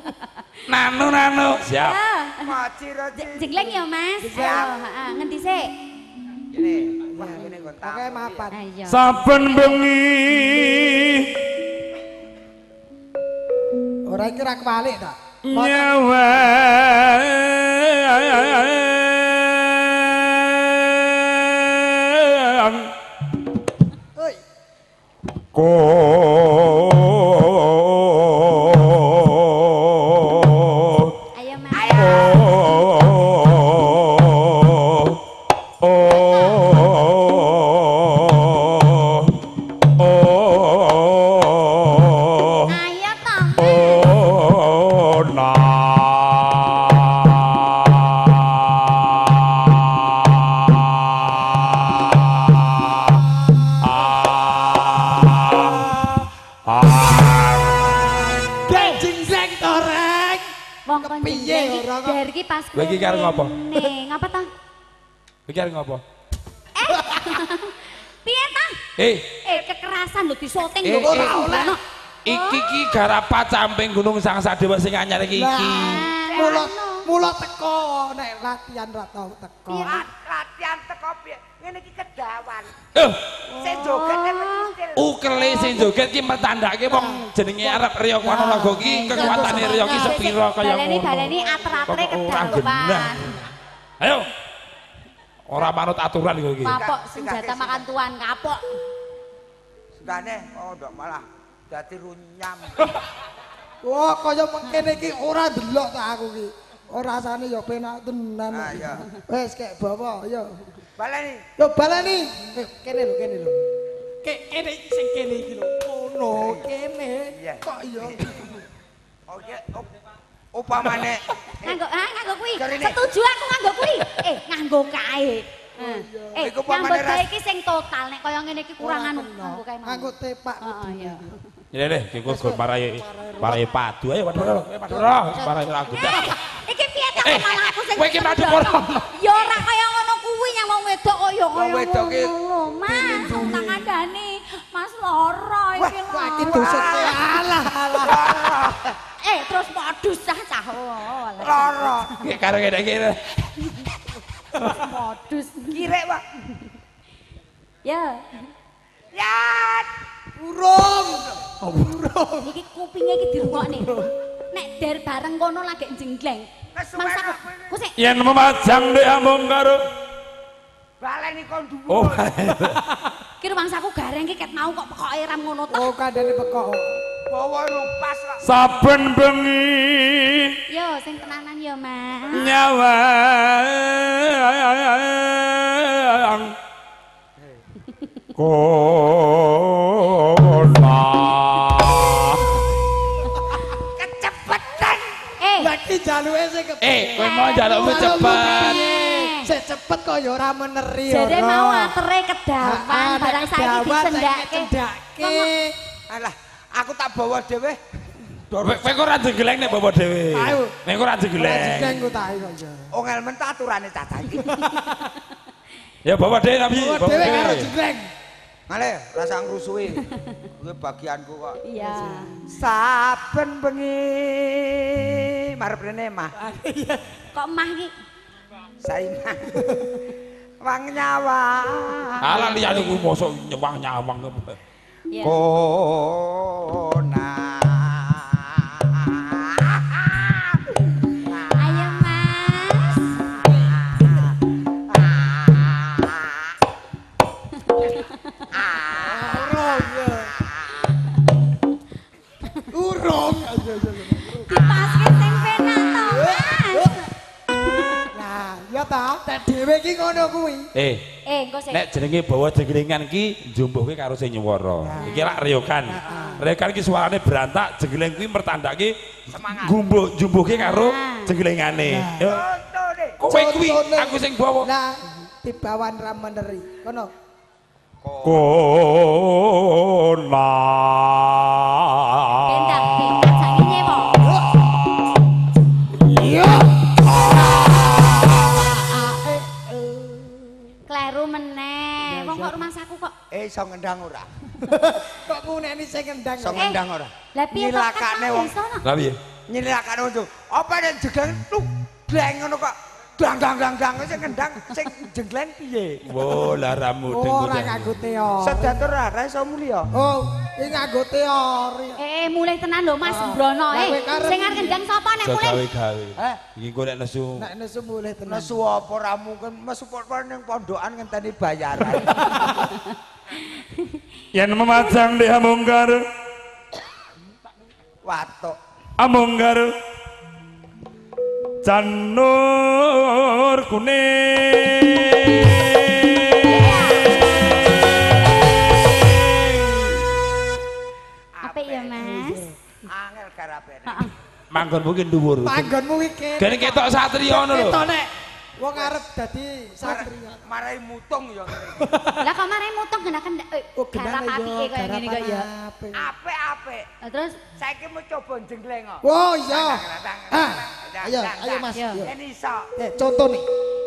Nanu nanu. Siap. Ya. Moci roci. J- Jenggleng ya, Mas. Siap. Heeh, ngendi sik? Ini, wah ini gue tahu. Oke, mapan. Saben bengi Ora iki ra kebalik ta. nyawa Oi. ko Iki ora kok? dari iki pas Kowe iki karo ngopo? Ngapa toh? Pikir ngopo? Piye toh? Eh, Eh, kekerasan lho disoting Eh, lho. eh. Ora ono. iki ki garapat samping Gunung Sangsadewa sing anyar iki iki. Lah, mula mula teko nek latihan ra tau teko. Latihan teko piye? Ngene iki kedawan. Eh, Sing joget kan kecil. ukele sing joget ki mertandake wong jenenge arep Rio Wanaraga ki kekuatane Rio ki sepira kaya ngono. baleni ater-atere Kok ora genah. kedalupan. Ayo. Ora manut aturan kok iki. Kapok senjata makan tuan kapok. Sugane, oh ndok malah dadi runyam. Wah, kaya mengkene iki ora delok ta aku iki. Ora rasane ya penak tenan. Ah, iya. Wes kek bawa, yo. Baleni. Yo balani. Eh, kene lho, kene lho. Kek kene iki sing kene iki lho. Ono kene. Iya. Kok iya. Oke, op- upamane Nganggo ah nganggo kuwi. Setuju aku nganggo kuwi. Eh, nganggo kae. Eh, eh, Iku pamane nyambut gawe ras- iki sing total nek kaya ngene iki kurang anu kena. nganggo kae. Nganggo tepak. Heeh, iya. Ya deh, ki kok parai parai padu ayo padha. Eh padha. Parai lagu. Iki piye to Eh, malah aku sing kowe iki kedono. ora? Ya ora kaya kok ya kaya wedok ki ngono Mas. Tak ngandani Mas lara iki lho. Wah, iki dosa alah alah. Eh, terus modus cah cah. Oh, alah. lara. Ki karo ngene iki. modus. Kirek, Pak. Ya, Yat. Urung. iki kupinge iki dirungokne. Nek der bareng kono lagi jenggleng. Mas aku, Yen memajang dek amung karo Baleni kon dhuwur. Oh. ki rumangsaku gareng ki ket mau kok pekoke ram ngono to. Oh, kandhane pekok. Bawa lu pas lah. saben bengi Yo, sing tenanan yo, Mas. nyawa kona ya ora meneri Jare ora. mau atere kedawan barang saiki disendake. cendake. Alah, aku tak bawa dhewe. kowe kowe ora jegeleng nek bawa dhewe Ayo. nek ora Ora jegeleng jengeng ku tak kok ya. Oh ngelmen tak aturane caca iki. ya bawa dhewe nabi Oh, bawa dhewe karo dhewe jengeng. Ngale, rasa ngrusuhi. Kuwi bagianku kok. Iya. Saben bengi marep rene mah Kok mah iki saingan. Wang nyawa. ala liyane kuwi mosok nyewang nyawang ya. Kona. Eh Eh, engko sik. Nek jenenge bawa jenggelengan ki njumbuhke karo sing nyuwara. Iki lak reyokan. Reyokan ki suarane berantak, jenggeleng kuwi mertandake Semangat. gumbuh jumbuhke karo jenggelengane. Yo. Contone. Kowe kuwi aku sing bawa. Lah, dibawan ra meneri. Kono. Kona. Iso ngendang ora? Kok nguneni sing ngendang. Iso Eh, ngendang ora? Lah piye Nyilakane kan wong. Lah piye? nyilirakan untung. Apa nek jegleng lu bleng ngono kok. Dang dang dang dang sing ngendang sing jegleng piye? Wo, lah ramu Oh, ora nganggo teori. Sedatur ora iso mulya. Oh, iki nganggo teori. Eh, mulai tenan lho Mas Brono. Lah, kowe Eh, sing arep kendang sapa nek mulai? gawe-gawe. Eh? Iki kok nek nesu. Nek nesu mulih tenan. Nesu apa ora mungkin mesu ning pondokan ngenteni bayaran. Yen memajang di Amunggar, Watuk. Amunggar. Janur kuning. Apik ya, Mas. Angel garapene. Heeh. Manggon mungkin dhuwur. Panggonmu iki. Gene ketok satria ngono lho. Ketok nek wong arep dadi satria. Marai mutung ya. Lah kok marai mutung genaken eh, Oh, garap genane apike kaya ngene kok ya. apik. Apik-apik. Lah terus Saiki mau coba jengleng kok. Oh iya. Ah, ayo, ayo Mas. Yen iso. Eh, contoh nih.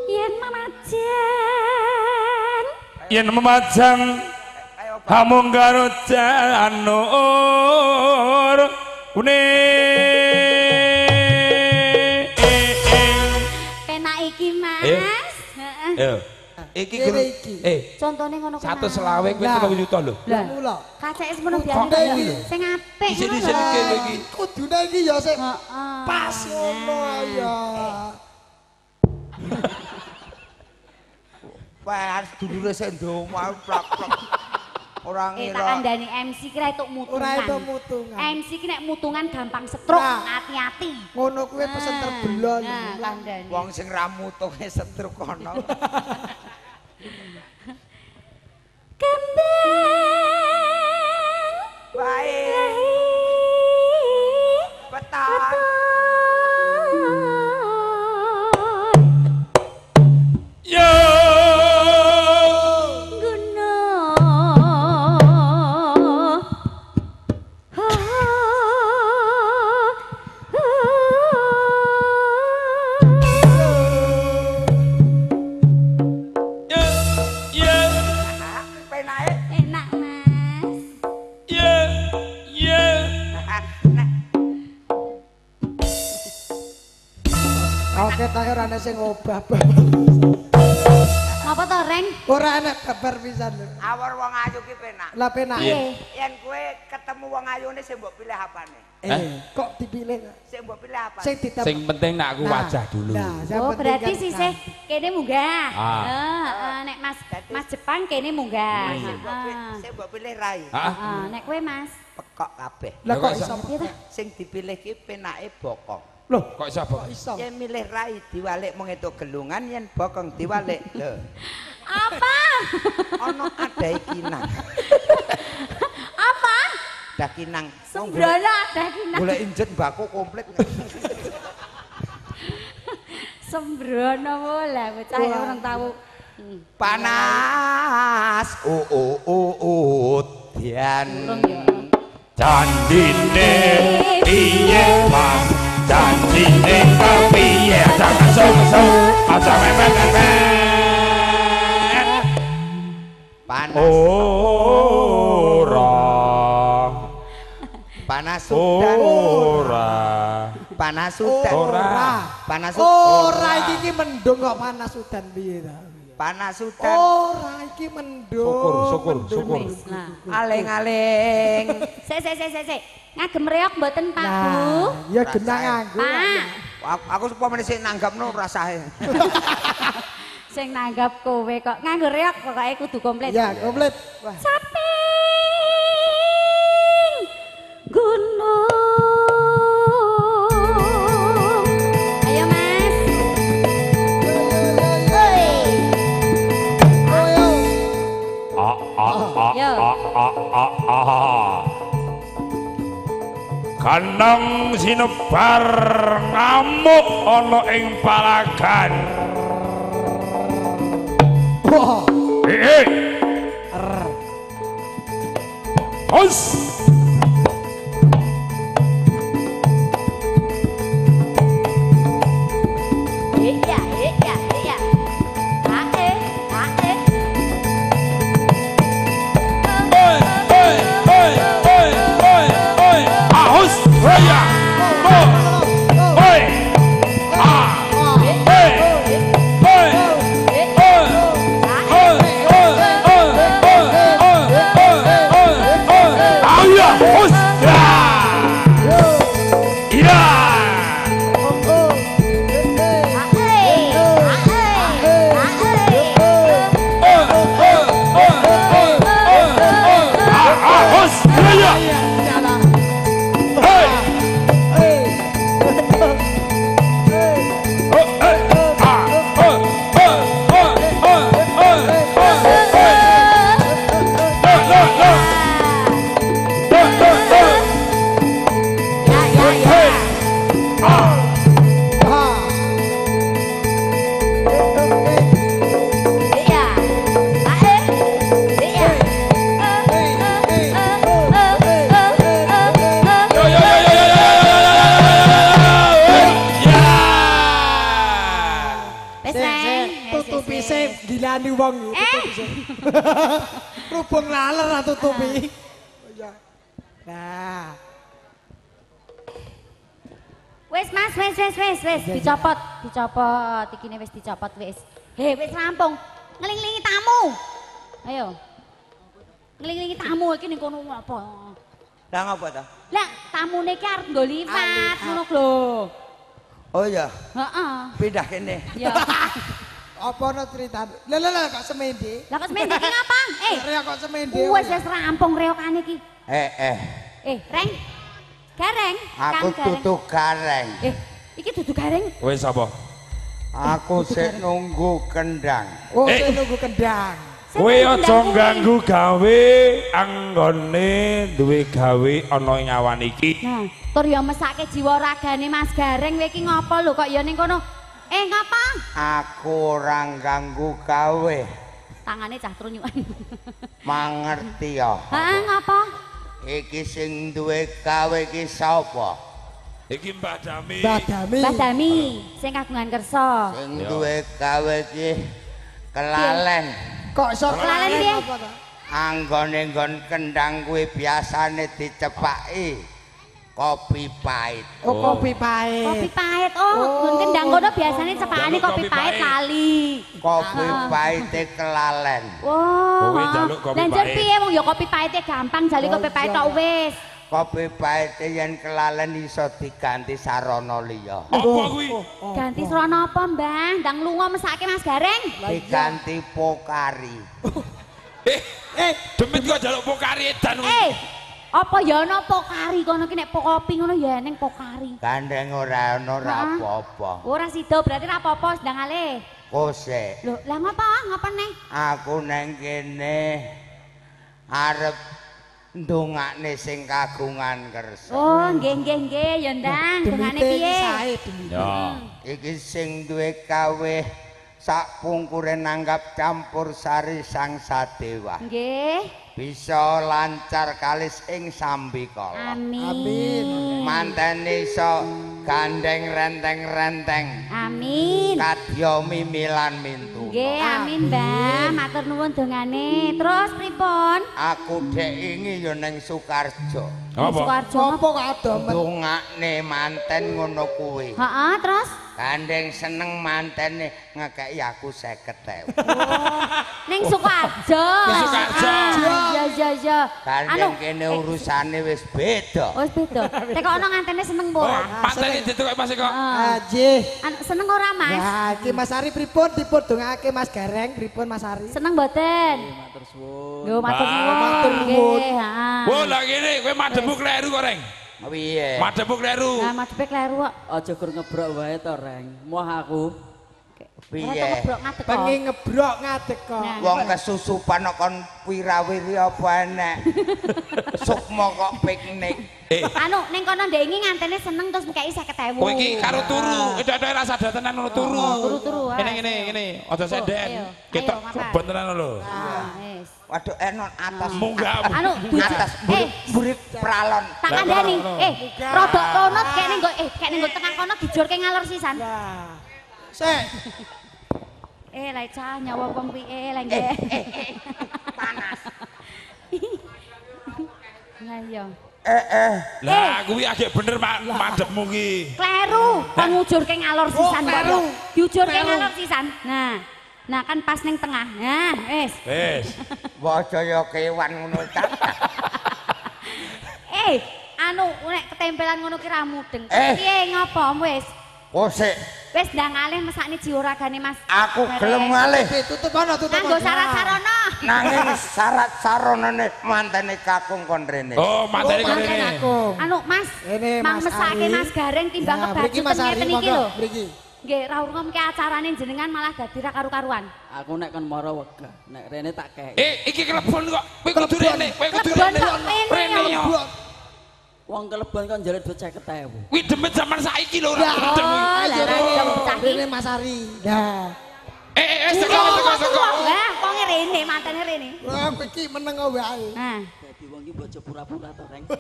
yen mamajan Yen memajang Ayo Pak. Amunggar janur kuning. Yo. Iki guru. Eh, Contone ngono kuwi. satu selawe kuwi Lah. 3 juta lho. Lah mula. Kacake semono biasa? Sing apik ngono Isin-isin lho. kene iki. Kudune iki ya sik Heeh. pas ngono ya. Pas dulure sing ndomo plak-plak. Ora Eh tak ngira. kandhani MC kira itu mutungan. Ora itu mutungan. MC ki nek mutungan gampang stroke, Nah. hati-hati. Ngono kuwi pesen terbelon. Nah, kandhani. Wong sing ra mutunge setruk kono. Kembang. Baik. Beton. Kabar pisan lho. Awor wong ayu ki penak. Lah penak. Piye? Yen kowe ketemu wong ayune sing mbok pilih apane? Eh, kok dipilih? Sing mbok pilih apa? Sing ditep. Sing penting nak aku Nah, wajah dulu. Nah, Oh, berarti kan sih sih kene munggah. Ah. Heeh, heeh, nek Mas Mas Jepang kene munggah. Heeh. sing mbok pilih rai. Heeh, nek kowe Mas. Pekok kabeh. Lah kok iso? Piye ta? Sing dipilih ki penake bokong. Loh, Kok iso apa? kok iso? Yen milih rai diwalik mung gelungan, yen bokong diwalik lho. Apa? Ono adae kinang. Apa? Dakinang. Sembrono ada kina. Golek injet mbako komplit. Sembrono bola bocah orang tahu. Panas. Oh oh oh oh. Dian. Urung ya. Candine piye Mas? Candine kepiye? Aja ngesu-ngesu, aja mepet-mepet. Panas. Ora. Panas sudan. Ora. Panas sudan. Ora. Panas sudan. Ora iki iki mendung kok panas udan piye ta? Panas sudan. Ora iki mendung. Syukur, syukur, syukur. Aling-aling. Sik sik sik sik. Ngagem reok mboten Pak Bu? Ya genang nganggo. Pak. Aku, aku supaya sing nanggapno rasae. Sing nanggap kowe kok nganggo reok pokoke kudu komplit. Ya, komplit. Wah. Saping gunung. Ayo Mas. Oi. Ah, ah, ah, Yo. ah, ah, ah, ah. Kanang sinebar ngamuk ana ing palagan. Wah. Eh, eh. Wis Mas, wis wis wis wis dicopot, dicopot. Ikine wis dicopot wis. He, wis rampung. Ngeling-lingi tamu. Ayo. Ngeling-lingi tamu iki ning kono apa? Lah ngapa ta? Lah, tamune iki arep nggo liwat ngono lho. Oh iya, Heeh. pindah kene. Ya. apa ana critane? Lha lha lha kok semende? Lah kok iki ngapa? Eh, Rek kok semende? wis wis rampung reokane iki. Eh eh, Eh, Reng. Gareng, aku tutu gareng. Eh, iki dudu gareng. Wis apa? Aku sik nunggu kendang. Oh, Eh. nunggu kendang. Kowe aja ganggu gawe anggone duwe gawe ana ing awan iki. Nah, tur ya mesake jiwa ragane Mas Gareng kowe iki ngopo lho kok ya ning kono? Eh, ngapa? Aku ora ganggu gawe. Tangane cah trunyukan. Mangerti ya. Heeh, ngapa? Iki sing duwe gawe iki sapa? Iki Mbak Dami. Mbak Dami. Mbah Dami sing kagungan kersa. Sing duwe gawe iki kelalen. Kok sok Kelalen piye? Anggone nggon kendang kuwi biasane dicepaki kopi pahit. Oh, Oh. kopi pahit. Kopi pahit. Oh, nggon kendang kono biasane cepakane kopi kopi pahit pahit. kali. Kopi Ah. pahite kelalen. Wow. Kowe njaluk kopi Lanjut pahit. piye wong ya kopi pahite gampang jali Oh, kopi pahit tok wis. Kopi pahite yen kelalen iso diganti sarana liya. Apa kuwi? Ganti srana apa, Mbah? Ndang lunga mesake Mas Gareng. Diganti pokari. Eh, eh, demit kok jaluk pokari edan kuwi. Eh, apa ya ana pokari kono ki nek kopi ngono ya eneng pokari. Gandeng ora ana ora Ah. apa-apa. Ora sida berarti ra apa-apa sedang alih. Kose, Lho, lah ngapa? Ngapa nih? aku neng kene arep ndongakne sing kagungan kersa. Oh, nggih nggih nggih ya ndang, dongane piye? Ya. Iki sing duwe kawe sak pungkure nanggap campur sari sang sadewa. Nggih. Bisa lancar kalis ing sambikala. Amin. Amin. Mantene iso gandeng renteng-renteng. Amin. Kadya mimilan mintu. Nggih, amin, Mbah. Matur nuwun dongane. Terus pripun? Aku dek ingi ya ning Sukarjo. Apa? Sukarjo. Apa kok adomet? Dongakne manten ngono kuwi. Heeh, terus Gandeng seneng mantene ngekeki aku 50.000. ning Sukarjo. Ning Sukarjo. Ah, Iya, iya, iya. Gandeng kene urusane wis beda. Wis beda. Tekok ono ngantene seneng apa Oh, ora? pantene ditukok Mas. Heeh. Aji. Anu, seneng ora, Mas? Nah, iki Mas Ari pripun dipun dongake Mas Gareng pripun Mas Ari? Seneng mboten? Matur suwun. Yo matur Ah, nuwun. matur. Nggih, heeh. Wah, lah ngene kowe madhepmu kleru kok, Reng. Piye? Madhepmu kleru. Nah, madhepe kleru kok. Aja gur ngebrok wae to, Reng. Moh aku. Piye? kok ngebrok. Nah. Wong kesusupan kok kon wirawiri apa enek? Sukma kok piknik. Eh, Anu, ning kono ndek iki ngantene seneng terus ngkei 50.000. kowe iki karo turu. Itu rasa datenan ngono turu. Oh, turu-turu, ah. Ngene ngene ngene. Aja senden. Ketok ngapa? klebon tenan lho. Ah. Waduh enon atas. Munggah. Anu, Atas eh, burik pralon. tak kandhani. kono. Eh, rodok kono kene nggo eh kene nggo tengah kono dijurke ngalor sisan. Sek, Eh, lek cah nyawa wong piye lek nggih. Panas. Lah iya. Eh eh. Lah kuwi agak bener ma- madhepmu ki. Kleru, kon ngujurke ngalor sisan kok. kleru. Diujurke ngalor sisan. Nah. Nah kan pas ning tengah. Nah, wis. Wis. Wajaya kewan ngono ta. Eh, anu nek ketempelan ngono ki ra mudeng. Eh. Piye ngopo wis? Kose, Wis ndang alih mesakne jiwa ragane Mas. aku gelem ngalih. Oke, tutup ana tutup. Nganggo ana. syarat sarana. Nanging syarat saronane mantene kakung kon rene. Oh, materi Oh, ini. aku. Anu Mas, Ini mang mesake. Mas Gareng timbang kebaju Ari ngeten iki lho. mriki. Nggih, ra urungke acarane jenengan malah dadi ra karu-karuan. Aku nek kon mara wegah. Nek rene tak kei. Eh, iki kelebon kok. Kowe kudu rene, kowe kudu rene. rene, Rene. Wong kelebon kon njaluk duit 50.000. Kuwi demit zaman saiki lho ora Lah, gedeng kuwi. Oh, lah ra iso pecah iki. Rene Mas Ari. Nah. Eh, eh, eh, seko, seko, kok seko. Lah, kok rene mantene rene. Wah, iki meneng wae. Nah, Dadi wong iki bojo pura-pura to, Reng.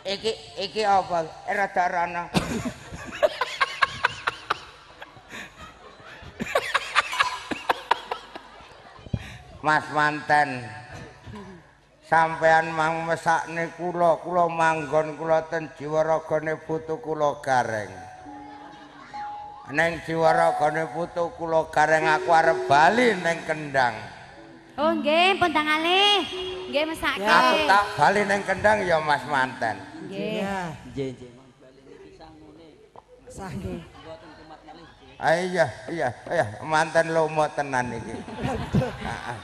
Iki iki apa? Eh, Rada rono. Mas manten. Sampean mang mesakne kula, kula manggon kula ten jiwaragane putu kula gareng. Neng jiwaragane putu kula gareng aku arep bali neng Kendang. Oh nggih, pun tangale. Nggih mesake. Aku tak bali neng Kendang ya Mas manten. Nggih. Ya, Nggih, nggih. Bali niki sangune. sah nggih. Mboten kumat malih. nggih. Ah, iya, iya, iya, manten lomo tenan iki.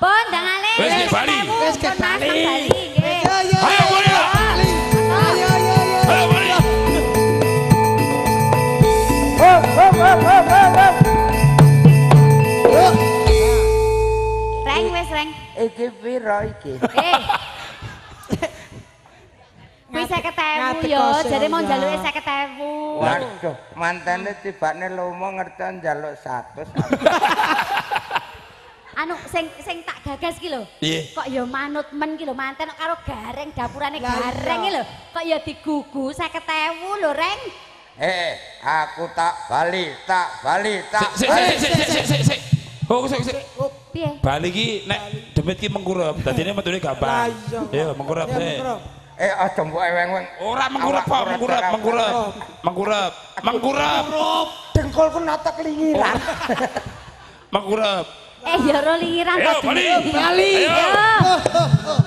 Pun tangale. Wis, nggih, bali. Wis, Mas, bali. Ayo, bali. Bali. Ayo, ayo, ayo. Ayo bali. Yuk. Reng wis reng. Iki piro iki? Eh. Kuwi 50.000 Ngadeg yo, jadi mau ya. njaluke 50.000. Waduh, mantene tibane lomo ngerti njaluk 100. Anu sing sing tak gagas ki lho. Kok ya manut men ki lho manten karo gareng dapurane iya. gareng ki lho. Kok ya digugu 50.000 lho, Reng. Eh, aku tak bali, tak bali, tak. Sik sik sik sik sik sik sik. Oh, sik sik. Piye? Bali ki nek demit ki mengkurep, dadine metune gampang. Iya. Iya, mengkurep Ya, sik. Eh, aja mbok eweng-eweng. Ora mengkurep kok, Awak mengkurep, ora mengkurep. Mengkurep. Mengkurep. Dengkulku nata kelingiran. Mengkurep. Eh ya ro lingiran Ayo, kok. Bali. Bali. Ayo.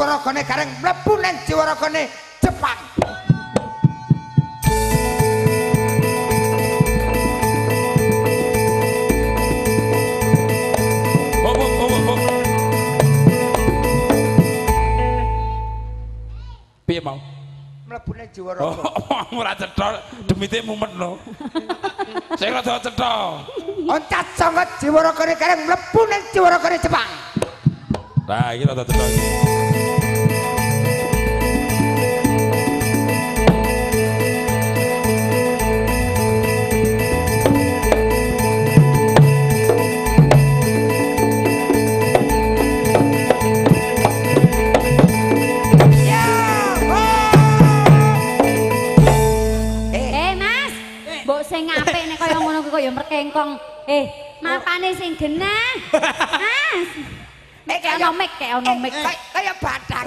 Jiwaragane gareng mlebu nang jiwaragane Jepang. Piye mau? Mlebu nang Oh, jiwaraga. ora cetha, demite mumet no. Sing rada cetha. Oncat sanga jiwaragane gareng mlebu nang jiwaragane Jepang. Nah, iki rada cetha iki. Merkengkong. Eh, mapane sing genah. Mas. Eh, Kayak ono mic, kayak ono mic. Eh, kay- Kaya badak.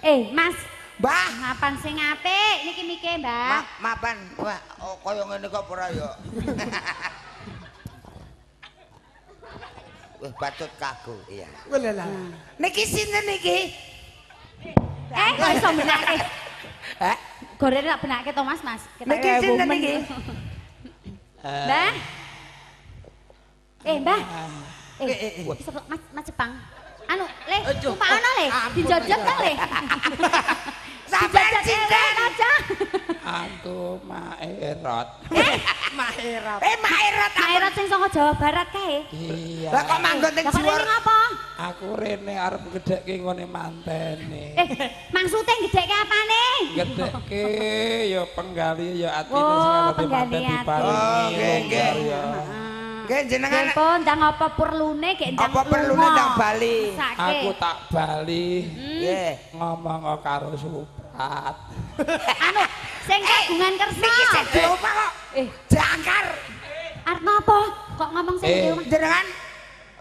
Eh, Mas. Mbah, Mapan sing apik niki mike, Ma, Mbak. mapan. Wah, oh, kaya ngene kok ora ya. Wah, patut kaku. Iya. Wah, lah, lah. Niki sinten niki? Eh, kok iso benake? Hah? Gorene tak benake to, Mas, Mas. Kita Niki kayak sinten niki? Mbah. Eh, Mbah. Eh, eh, Eh, eh. Mas, Mas Jepang. Anu, Le, sumpah ana Le, dijojot ta Le. Sampeyan sinten? Le, aja. Aku Maerot. Maherot. Eh, Maherot. Maerot sing saka Jawa Barat kae. Iya. Lah kok manggon teng Lah kok jiwar? ini ngapa? Aku rene arep gedhekke ngene mantene. Eh, maksudnya gedhekke apane? Gedhekke ya penggali ya atine Oh, sing ana penggali manten ati. diparingi. Oh, nggih, nggih. Nggih jenengan Nggih, pun ndang apa perlune gek ndang Apa perlune ndang bali? Aku tak bali nggih. ngomong karo Suprat. Anu, sing kagungan kersa. Niki sing diomah kok Eh, jangkar. arep napa? Kok ngomong sing Eh. diomah? Jenengan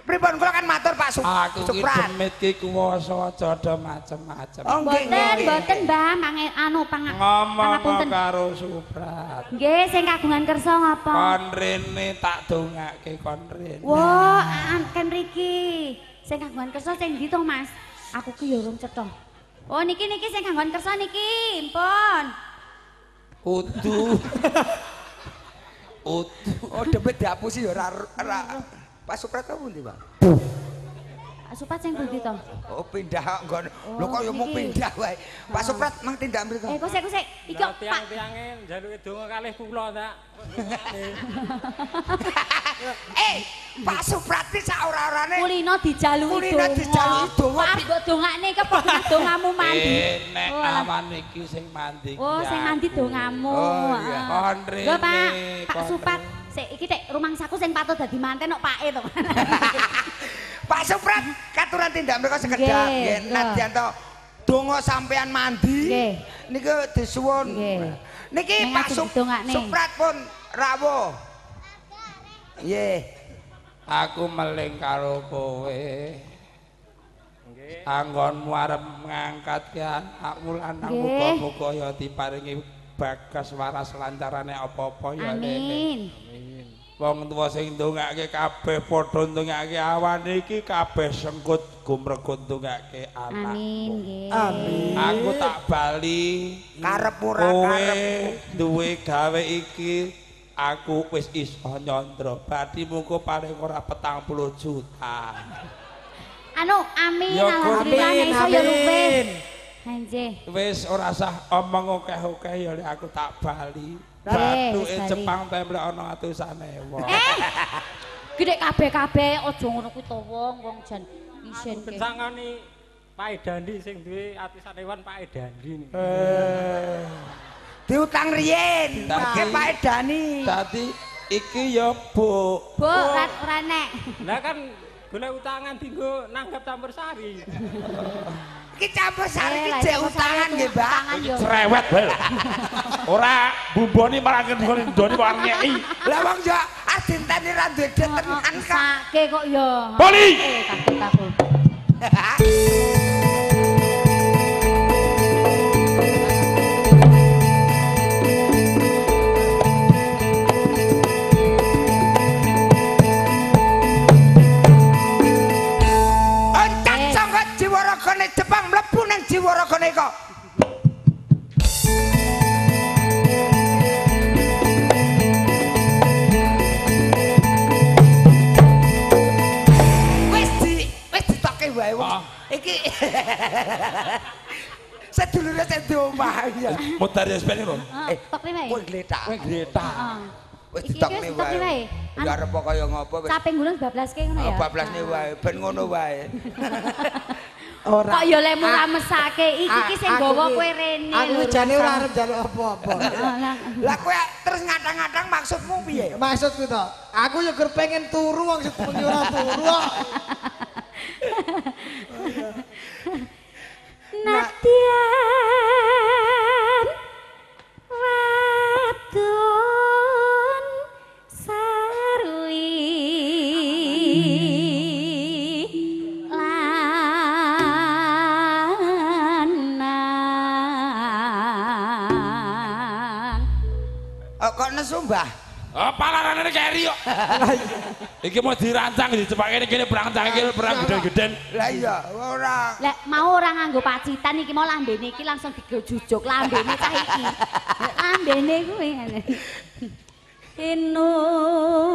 pripun kula kan matur Pak Sup Aku ki Suprat. demit ki kuwasa jodo macem-macem. Oh, nggih, Mboten, mboten, Mbah, mange anu pang Ngomong karo Suprat. Nggih, sing kagungan kersa ngapa? Kon rene tak dongake kon rene. Wah, an kan mriki. Sing kagungan kersa sing ndi to, Mas? Aku ki ya urung cetha. Oh, niki niki sing kagungan kersa niki, mpun. Udu. Udu. Oh, debet diapusi ya ora ora. Pak Suprat apa pundi, Pak? Supat sing pundi to? Oh, pindah kok nggon. Oh, Lho kok ya mau niki. pindah wae. Pak Suprat mang tindak mriku. Eh, kusik kusik. Iki kok, Pak. tiang-tiange njaluke donga kalih kula ta. Eh, Pak Suprati sak ora-orane Kulino dijaluki Kulino dijaluki donga. Pak mbok dongakne ke apa dongamu mandi. Eh, nek Oh, awan iki sing mandi. Oh, sing mandi dongamu. Oh, iya. Kon Pak, rene, Pak Supat, sik iki tek rumangsaku sing patut dadi manten kok pake to. Pak Suprat katuran tindak mereka sekedap Nggih, nggih nggih. nadyan to donga sampean mandi Nggih. niku disuwun Nggih. niki Pak Sup. Suprat pun rawuh nggih Aku meling karo kowe. Anggonmu arep ngangkat ke anakmu Nggih. muga-muga ya diparingi bagas waras lancarane apa-apa ya Nene. Amin. Wong tuwa sing ndongake kabeh padha ndongake awan iki kabeh sengkut gumregut ndongake Amin anakmu. nggih. Amin. Aku tak bali karep ora karep duwe gawe iki aku wis iso nyandra badi muga paling ora petang puluh juta Anu, amin. Alhamdulillah Amin, iso ya amin. Anjir. wis ora usah omong akeh-akeh ya lek aku tak bali Wis bali. Jepang templek ana atusan ewu Eh. Gede kabeh-kabeh aja ngono kuwi to wong wong jan isin ke. Kesangane Pak Edandi sing duwe atisan hewan Pak Edandi eh diutang riyen pakai Pak Edani dadi iki ya Bu Bu, ora ora nek. Lah kan golek utangan dinggo nanggap campur sari. iki campur sari Eh, iki lah, jek utangan nggih Mbak yo. cerewet wae ora bumboni malah ngendoni ndoni malah ngeki lah wong yo adinteni ra duwe detenan kok Sake kok yo. Poli! Eh, takut takut. mlebu nang jiwaragane kok. Wis di wis ditoke wae wong. Ah. Iki Sedulure sing di omah ya. mutar ya sepene lho Eh, tok wae. Kowe gletak. kowe gletak Heeh. Wis ditokne ditokne wae. Ya arep kaya ngopo wis. Caping gulung bablaske ngono ya. Oh, bablasne wae, ben ngono wae. Ora. Kok yo lek murah mesake iki ki sing Aku gawa kowe rene. Aku jane ora arep njaluk apa-apa. Lah. Kowe terus ngadang-ngadang maksudmu piye? Maksudku to, aku yo ger pengen turu wong sebengi ora turu kok. Nesu mbah? Oh, palarane keri kok. Iki mau dirancang dicepake kene berancang iki perang geden-geden. Lah iya, ora. Lek mau ora nganggo pacitan iki mau lambene iki langsung digejujuk lambene cah iki. Lek Lambene kuwi ngene. Inumane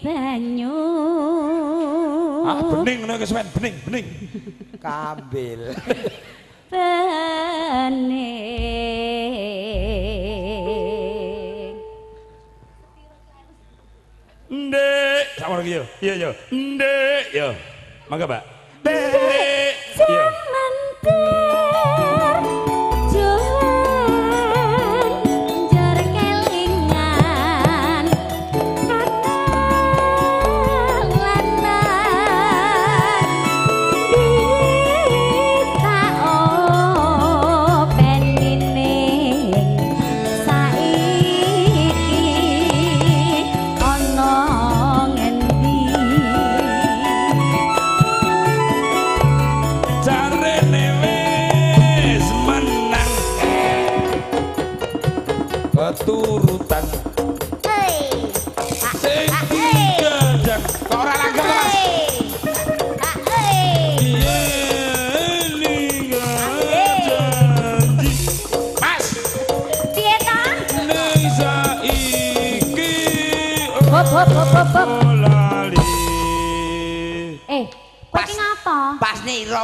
banyu. Ah, bening ngono semen, bening, bening. Kambil. Bening. Yo. Iya yo. Ndek yo. Mangga, Mbak. Ndek.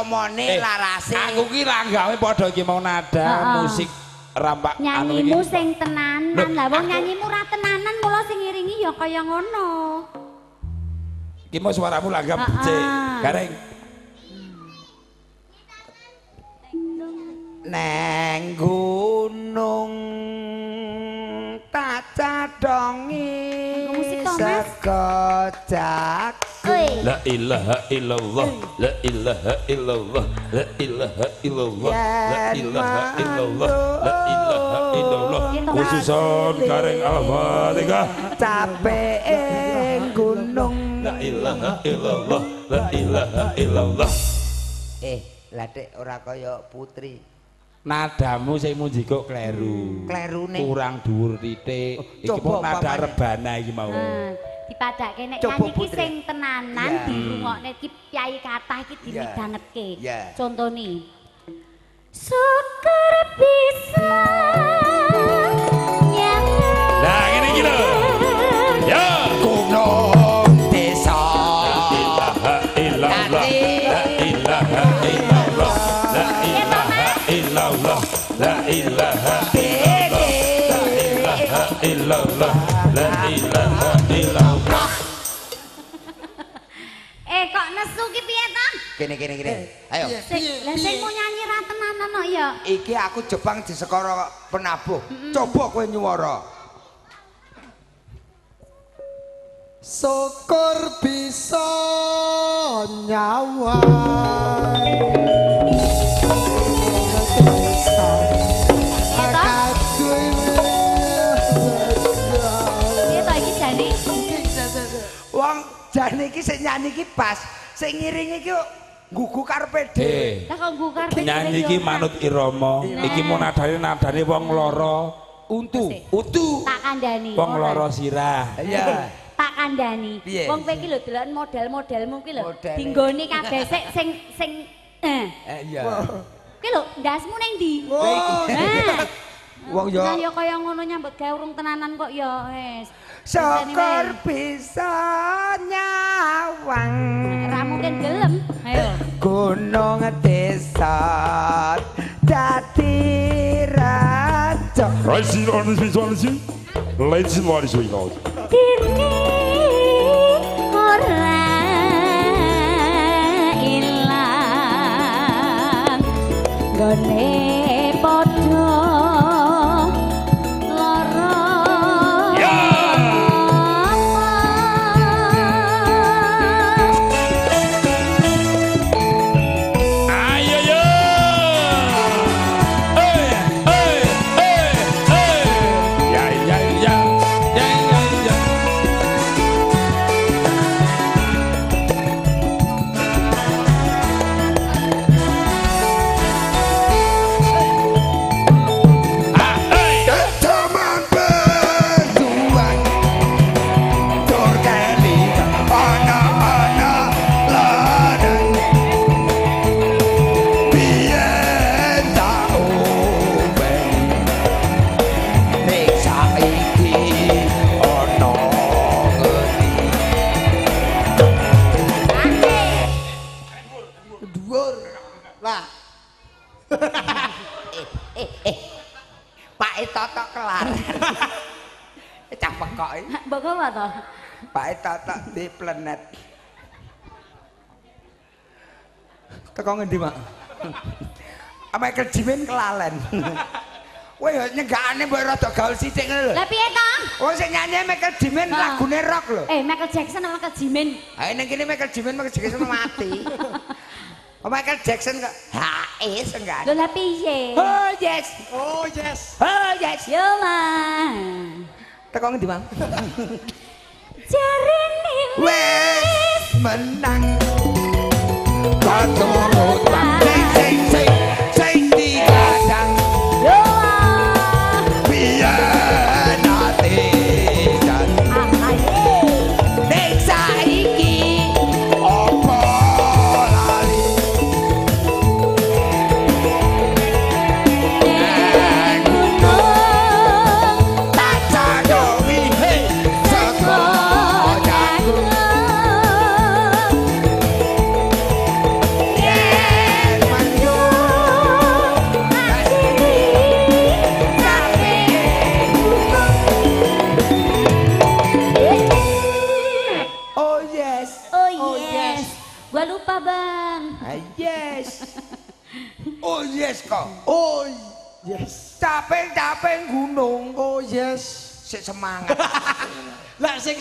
Nih romone Eh, larase. Aku ki langgawe padha iki mau nada Heeh. musik rampak anu Nyanyimu iki. sing tenanan. Lah wong nyanyimu ra tenanan mula sing ngiringi ya kaya ngono. Ki mau suaramu langgam Ah, becik. ah. Gareng. Neng gunung tak cadongi Musik Oi. La ilaha illallah, la ilaha illallah, la ilaha illallah, la ilaha illallah, la ilaha illallah. Khususon gareng Al-Fatihah. capek gunung La ilaha illallah, la ilaha illallah. eh ladek ora kaya putri Nadamu sing muji kok kleru. Klerune? Kurang dhuwur titik. Iki Coba mau nada rebana iki mau. Dipadake nek Coba, nyanyi ki sing tenanan Iya. dirungokne ki piyai kathah ki Iya. dimidhangetke. Iya. Contone. Syukur bisa nyanyi. Nah, ngene iki lho. Ya. gunung desa ilaha illallah la ilaha illallah la ilaha illallah la ilaha illallah la ilaha illallah kene kene kene. Ayo. Sing lah sing mau nyanyi ra tenanan kok ya. iki aku Jepang di sekoro penabuh. Coba kowe nyuwara. Syukur bisa nyawa. Wong jane iki sing nyanyi iki pas. Sing ngiringi iki gugu karepe dhewe. Lah kok ngukar ben nyanyi iki yo. manut irama. Iki mau nadane nadane wong lara. Untu. Utu tak kandhani. wong lara sirah. Iya. Tak kandhani. Wong kowe iki lho deloken model-modelmu ki lho. Dinggone kabeh sik sing sing eh. eh iya. Ki lho ndasmu ning ndi? Oh, wong yo Nah ya kaya ngono nyambut gawe urung tenanan kok ya wis. Syukur bisa nyawang. Ra mungkin gelem. Ayo. gunung desa dadi raja. Visualizing Legend what is we know Dini ora ilang. Gone Pak Totok kelar cah pekok iki Mbok apa to? Pak Totok di planet Teko ngendi, Mak? Michael Jimin kelalen. Kowe yo nyenggakane mbok rada gaul sithik ngono lho. Lah piye to? Oh sing nyanyi Michael Jimin lagune rock lho. Eh Michael Jackson apa Michael Jimin? Ayo ning kene Michael Jimin Michael Jackson mati. Oh Michael Jackson kok Hais enggak. Lho lah piye? Oh yes. oh yes Oh yes. Yo lah. Teko ngendi, Mang? Jarene Wes menang. Sing sing sing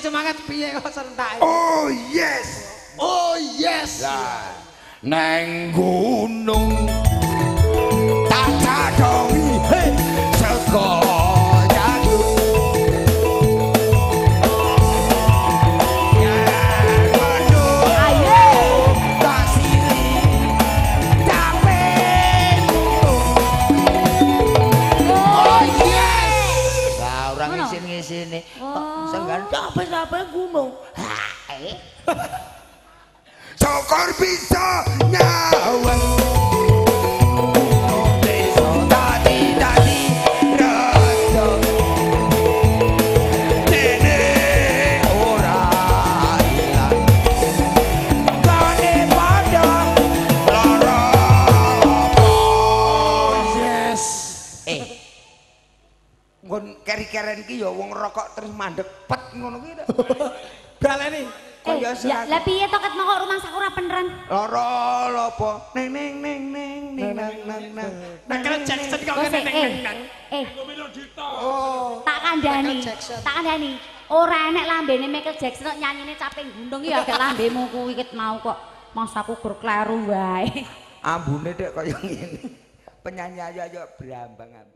semangat piye kok sentake? Oh yes. Oh yes. Lah neng gunung Ngisin-ngisini. Oh. Senggan capek-capek gunung. Sokor bisa nyawang. Keri-keren ki ya wong rokok terus mandek pet ngono ki. tok. Baleni. Eh, Kaya ya, serat. lah piye to ket mau kok rumah sakura beneran? Lara lopo neng neng neng neng neng nang nang nang. Michael Jackson kok Wes, ngene eh, neng eh, Oh. tak kandhani. Tak kandhani. Ora enek lambene Michael Jackson kok nyanyine caping gunung ya gak lambemu kuwi ket mau kok. Mas aku gur kleru wae. Ambune dek kaya ngene. Penyanyi ayo ayo brambang ambune.